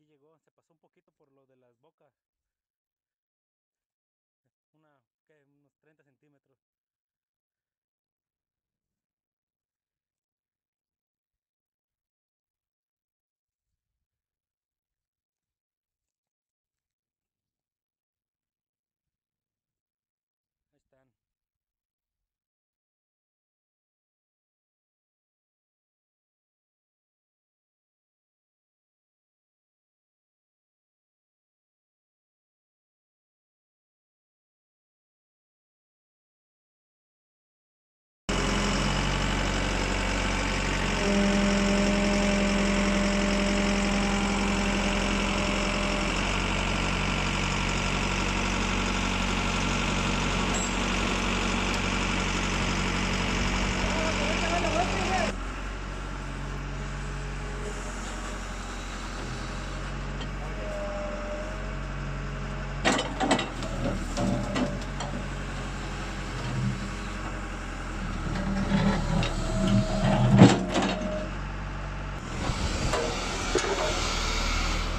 aquí llegó, se pasó un poquito por lo de las bocas. Una, ¿qué? Unos 30 centímetros.